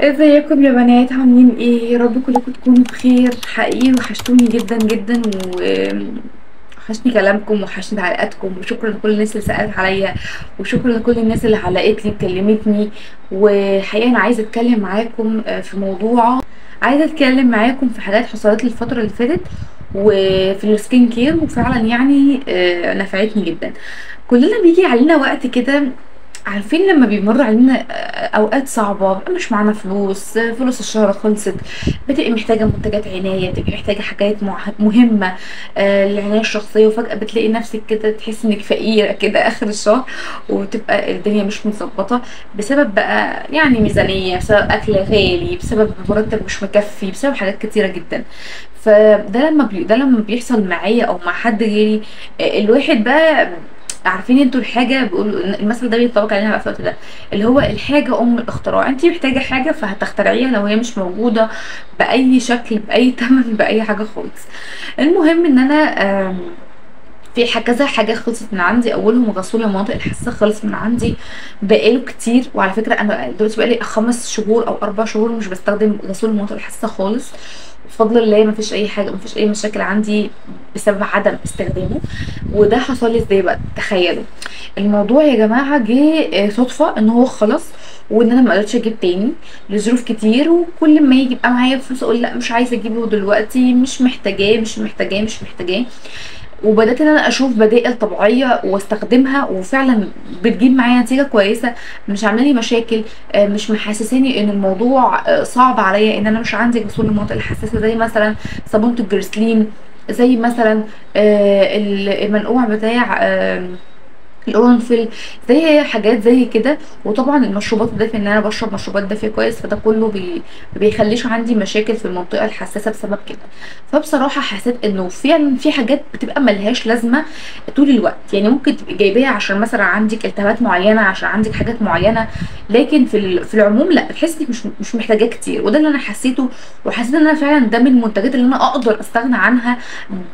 ازيكم يا بنات عاملين إيه؟ يا رب كلكم تكونوا بخير حقيقي وحشتوني جدا جدا وحشني كلامكم وحشني تعليقاتكم وشكرا لكل الناس اللي سألت عليا وشكرا لكل الناس اللي علقت لي وكلمتني وحقيقة أنا عايزة أتكلم معاكم آه، في موضوع عايزة أتكلم معاكم في حاجات حصلت لي الفترة اللي فاتت وفي ال skin care وفعلا يعني آه، نفعتني جدا. كلنا بيجي علينا وقت كده عارفين لما بيمر علينا أوقات صعبة مش معانا فلوس فلوس الشهر خلصت بتبقي محتاجة منتجات عناية بتبقي محتاجة حاجات مهمة آه، للعناية الشخصية وفجأة بتلاقي نفسك كده تحسي إنك فقيرة كده آخر الشهر وتبقى الدنيا مش متظبطة بسبب بقى يعني ميزانية بسبب أكل غالي بسبب مرتب مش مكفي بسبب حاجات كتيرة جدا. فده لما بي... ده لما بيحصل معايا أو مع حد غيري آه، الواحد بقى عارفين أنتوا الحاجة بيقولوا المثل ده بينطبق علينا بقى في الوقت ده. اللي هو الحاجة أم الاختراع. انت محتاجة حاجة فهتخترعيها لو هي مش موجودة بأي شكل بأي تمن بأي حاجة خالص. المهم إن أنا في كذا حاجة خلصت من عندي. أولهم غسول المناطق الحساسه خلص من عندي. بقاله كتير. وعلى فكرة أنا دلوقتي بقالي خمس شهور أو أربع شهور مش بستخدم غسول المناطق الحساسه خالص. بفضل الله مفيش أي حاجة مفيش أي مشاكل عندي بسبب عدم استخدامه. وده حصل لي إزاي بقى؟ تخيلوا. الموضوع يا جماعة جه آه، صدفة إن هو خلص وإن أنا ما قدرتش أجيب تاني لظروف كتير وكل ما يجي يبقى معايا فلوس أقول لأ مش عايزة أجيبه دلوقتي مش محتاجاه مش محتاجاه مش محتاجاه. وبدأت إن أنا أشوف بدائل طبيعية واستخدمها وفعلا بتجيب معايا نتيجة كويسة مش عاملة لي مشاكل آه، مش محسساني إن الموضوع آه، صعب عليا إن أنا مش عندي غسول المناطق الحساسة زي مثلا صابونة الجريسلين زي مثلا آه، ال- المنقوع بتاع القرنفل زي حاجات زي كده. وطبعا المشروبات الدافيه إن أنا بشرب مشروبات دافية كويس فده كله بي بيخليش عندي مشاكل في المنطقة الحساسة بسبب كده. فبصراحة حسيت إنه فعلا في حاجات بتبقى ملهاش لازمة طول الوقت. يعني ممكن تبقي جايباها عشان مثلا عندك التهابات معينة عشان عندك حاجات معينة. لكن في في العموم لا بتحسي انك مش مش محتاجاه كتير. وده اللي أنا حسيته وحسيت إن أنا فعلا ده من المنتجات اللي أنا أقدر أستغنى عنها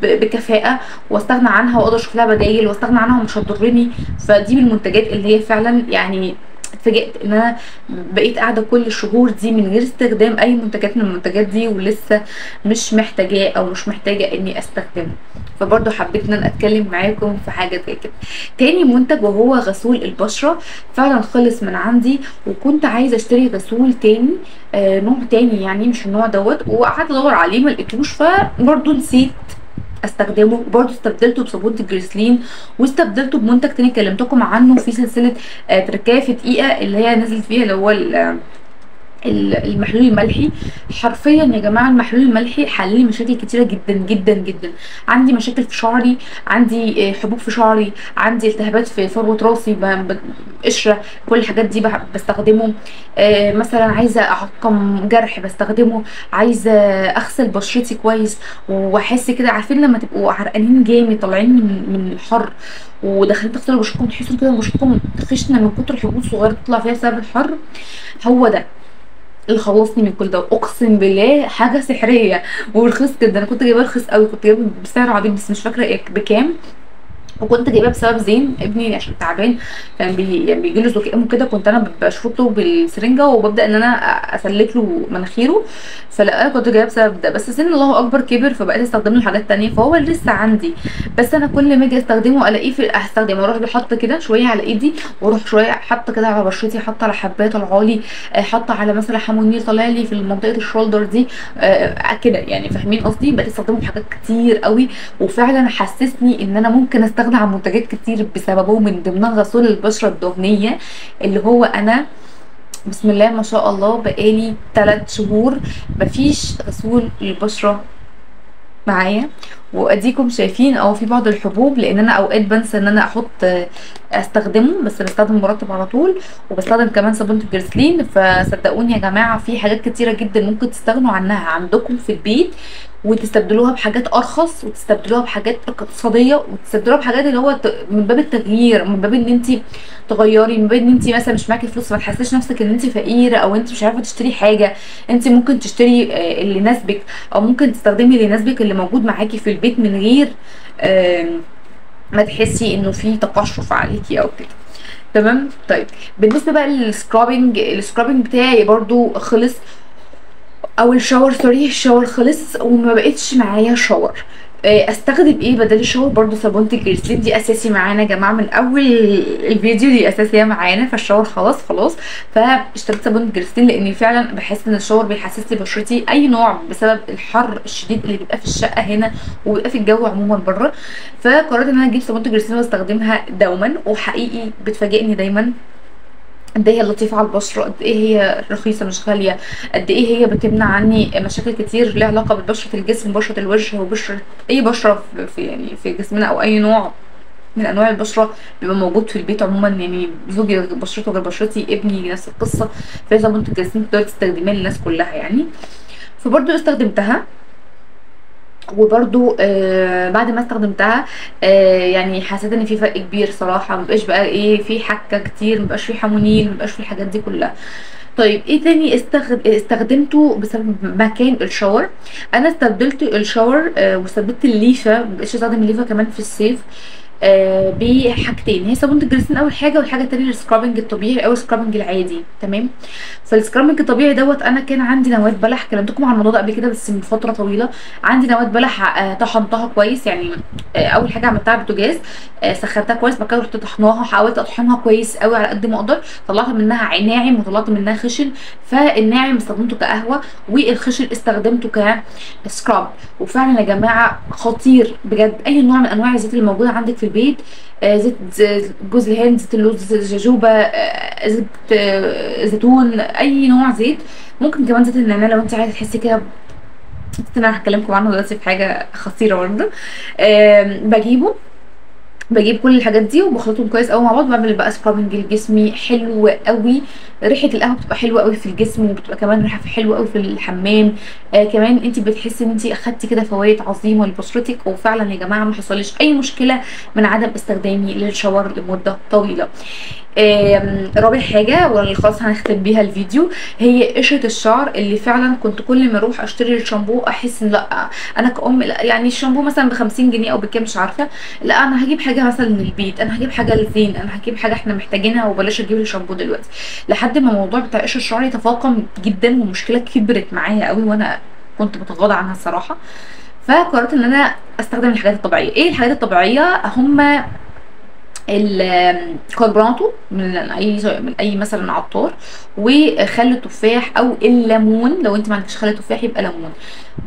بكفاءة وأستغنى عنها وأقدر أشوف لها بدايل وأستغنى عنها ومش هتضرني. فدي من المنتجات اللي هي فعلا يعني اتفاجئت إن أنا بقيت قاعدة كل الشهور دي من غير استخدام أي منتجات من المنتجات دي ولسه مش محتاجاه أو مش محتاجة إني أستخدمه. فبرضه حبيت إن أنا أتكلم معاكم في حاجة زي كده. تاني منتج وهو غسول البشرة فعلا خلص من عندي وكنت عايزة أشتري غسول تاني آه نوع تاني يعني مش النوع دوت وقعدت أدور عليه ما لقيتوش فبرضه نسيت استخدمه وبرضه استبدلته بصابونه الجريسلين واستبدلته بمنتج تاني كلمتكم عنه في سلسلة آه، تركايه في دقيقة اللي هي نزلت فيها اللي هو المحلول الملحي. حرفيا يا جماعة المحلول الملحي حل لي مشاكل كتيرة جدا جدا جدا. عندي مشاكل في شعري عندي آه، حبوب في شعري عندي التهابات في فروة راسي قشرة كل الحاجات دي بستخدمه. آه، مثلا عايزة اعقم جرح بستخدمه عايزة أغسل بشرتي كويس وأحس كده عارفين لما تبقوا عرقانين جامد طالعين من الحر وداخلين تغسلوا بشرتكم تحسوا كده بشرتكم خشنة من كتر الحبوب الصغيرة بتطلع فيها بسبب الحر؟ هو ده. اللي خلصني من كل ده. أقسم بالله حاجة سحرية. ورخيص جدا. أنا كنت جايباه رخيص قوي. كنت جايبة بسعر عظيم بس مش فاكرة إيه بكام. وكنت جايباه بسبب زين. ابني عشان تعبان كان بي يعني بيجي له زكام وكده كنت أنا بشفطه بالسرنجة وببدأ إن أنا أسلك له مناخيره. فلا أنا كنت جايباه بسبب ده. بس سن الله أكبر كبر فبقيت أستخدم له حاجات تانية فهو لسه عندي. بس أنا كل ما أجي أستخدمه ألاقيه في أستخدمه. أروح بحط كده شوية على إيدي وأروح شوية حاطة كده على بشرتي حاطة على حبايه طالعه لي آه، حاطة على مثلا حمونيل طالع لي في منطقة الشولدر دي. آه، كده يعني فاهمين قصدي؟ بقيت أستخدمه في حاجات كتير قوي. وفعلا حسسني إن أنا ممكن استغنى عن منتجات كتير بسببه من ضمنها غسول البشرة الدهنية اللي هو أنا بسم الله ما شاء الله بقالي 3 شهور مفيش غسول للبشره معايا. وأديكم شايفين أو في بعض الحبوب لأن أنا أوقات بنسى إن أنا أحط أستخدمه بس بستخدم مرطب على طول وبستخدم كمان صابونه الجريسلين فصدقوني يا جماعة في حاجات كتيرة جدا ممكن تستغنوا عنها عندكم في البيت وتستبدلوها بحاجات أرخص وتستبدلوها بحاجات اقتصادية وتستبدلوها بحاجات اللي هو من باب التغيير من باب إن انت تغيري من باب إن انت مثلا مش معاكي فلوس ما تحسيش نفسك إن انت فقيرة أو انت مش عارفة تشتري حاجة. انت ممكن تشتري آه، اللي يناسبك أو ممكن تستخدمي اللي يناسبك اللي موجود معاكي في البيت من غير آم، ما تحسي إنه في تقشف عليكي أو كده. تمام؟ طيب بالنسبة بقى لل scrubbing ال scrubbing بتاعي برضو خلص. أو ال shower sorry ال shower خلص وما بقتش معايا shower استخدم إيه بدل ال shower برضو صابونة الجليسرين دي أساسي معانا يا جماعة من أول الفيديو دي أساسية معانا فال shower خلاص خلاص. فاشتريت صابونة الجليسرين لأني فعلا بحس إن ال shower بيحسس لي بشرتي أي نوع بسبب الحر الشديد اللي بيبقى في الشقة هنا وبيبقى في الجو عموما بره. فقررت إن أنا أجيب صابونة الجليسرين وأستخدمها دوما وحقيقي بتفاجئني دايما قد إيه هي لطيفة على البشره قد إيه هي رخيصة مش غالية قد إيه هي بتمنع عني مشاكل كتير ليها علاقة ببشرة الجسم بشرة الوجه وبشرة أي بشرة في- يعني في جسمنا أو أي نوع من أنواع البشرة بيبقى موجود في البيت عموما. يعني زوجي بشرته غير بشرتي ابني نفس القصة. فهي صابونه الجليسرين تقدري تستخدميها للناس كلها يعني. فبرضه استخدمتها. وبرضو آه بعد ما استخدمتها آه يعني حسيت إن في فرق كبير صراحة. مبقاش بقى إيه في حكة كتير مبقاش في حمو نيل مبقاش في الحاجات دي كلها. طيب إيه تاني استخد... استخدمته بسبب مكان ال shower؟ أنا استبدلت ال shower آه واستبدلت الليفة. مبقتش أستخدم الليفة كمان في الصيف. آه بحاجتين. هي صابونة الجليسرين أول حاجة والحاجة التانيه ال scrubbing الطبيعي أو ال scrubbing العادي تمام؟ فال scrubbing الطبيعي دوت أنا كان عندي نواه بلح كلمتكم عن الموضوع ده قبل كده بس من فترة طويلة. عندي نواه بلح آه، طحنتها كويس يعني آه، أول حاجة عملتها آه، سخنتها كويس بعد كده رحت طحناها حاولت أطحنها كويس قوي على قد ما أقدر. طلعت منها ناعم وطلعت منها خشن. فالناعم استخدمته كقهوة والخشن استخدمته ك scrub وفعلا يا جماعة خطير بجد. أي نوع من أنواع الزيت اللي موجودة عندك في البيت آه، زيت جوز الهند زيت اللوز زيت الجوجوبا آه، زيت آه، زيتون أي نوع زيت. ممكن كمان زيت النعناع لو انت عايزة تحسي كده. أنا هكلمكم عنه دلوقتي في حاجة خطيرة برضه. بجيبه. بجيب كل الحاجات دي وبخلطهم كويس قوي مع بعض بعمل بقى scrubbing لجسمي حلو قوي ريحة القهوة بتبقى حلوة قوي في الجسم وبتبقى كمان ريحة حلوة قوي في الحمام. آه كمان انت بتحسي إن انت أخدتي كده فوائد عظيمة لبشرتك وفعلا يا جماعة ما حصلش أي مشكلة من عدم استخدامي للشاور لمدة طويلة. رابع حاجة واللي هنختم بيها الفيديو هي قشرة الشعر اللي فعلا كنت كل ما أروح أشتري الشامبو أحس إن لأ أنا كأم يعني الشامبو مثلا ب 50 جنيه أو بكام مش عارفة لأ أنا هجيب حاجة مثلا للبيت أنا هجيب حاجة للزين أنا هجيب حاجة إحنا محتاجينها وبلاش أجيب الشامبو دلوقتي. لحد ما الموضوع بتاع قشرة الشعر يتفاقم جدا ومشكلة كبرت معايا قوي وأنا كنت متغاضى عنها الصراحة. فقررت إن أنا أستخدم الحاجات الطبيعية. إيه الحاجات الطبيعية؟ هما الكربوناتو من أي من أي مثلا عطار وخل التفاح أو الليمون. لو أنت ما عندكش خل تفاح يبقى ليمون.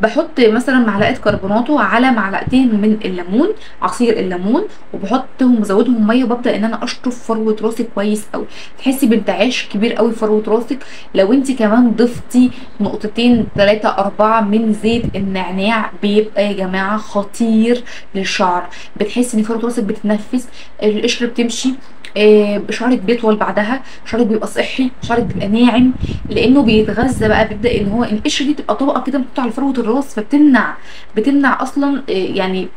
بحط مثلا معلقة كربوناتو على معلقتين من الليمون عصير الليمون وبحطهم بزودهم مية وببدأ إن أنا اشطف فروة راسي كويس قوي تحسي بانتعاش كبير قوي فروة راسك. لو انت كمان ضفتي نقطتين ثلاثة أربعة من زيت النعناع بيبقى يا جماعة خطير للشعر. بتحسي إن فروة راسك بتتنفس القشر بتمشي آه، شعرك بيطول بعدها شعرك بيبقى صحي شعرك بيبقى ناعم لأنه بيتغذى بقى بيبدأ إن هو القشرة دي تبقى طبقة كده محطوطة على فروه الراس فبتمنع بتمنع أصلا آه، يعني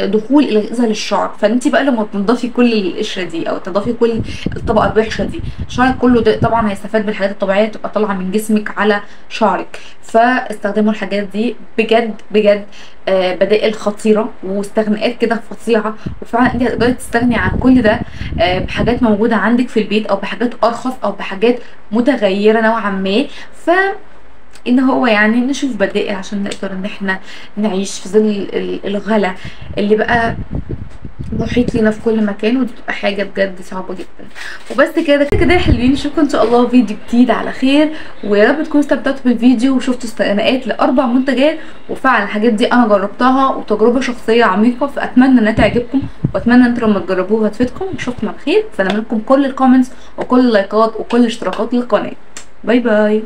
دخول الغذاء للشعر فانت بقى لما تنضفي كل القشرة دي أو تضافي كل الطبقة الوحشة دي شعرك كله ده طبعا هيستفاد بالحاجات الطبيعية تبقى طالعة من جسمك على شعرك. فاستخدموا الحاجات دي بجد بجد آه، بدائل خطيرة واستغناءات كده فظيعة. وفعلا انت هتقدري تستغني عن كل ده آه، بحاجات موجودة عندك في البيت أو بحاجات أرخص أو بحاجات متغيرة نوعا ما. ف إن هو يعني نشوف بدائل عشان نقدر إن إحنا نعيش في ظل ال- الغلا اللي بقى محيط لينا في كل مكان ودي بتبقى حاجة بجد صعبة جدا. وبس كده كده يا حلوين. نشوفكم إن شاء الله في فيديو جديد على خير. ويا رب تكونوا استمتعتوا بالفيديو وشفتوا استغناءات لأربع منتجات. وفعلا الحاجات دي أنا جربتها وتجربة شخصية عميقة فأتمنى إنها تعجبكم وأتمنى أنتوا لما تجربوها تفيدكم. اشوفكم على خير. سلام لكم كل ال comments وكل اللايكات وكل الاشتراكات للقناة. bye bye.